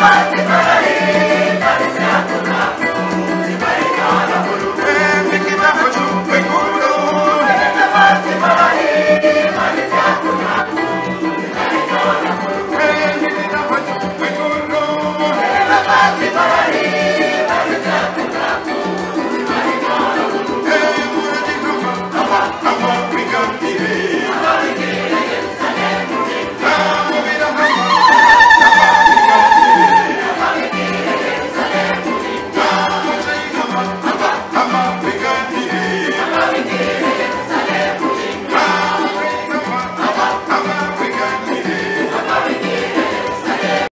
Impossible!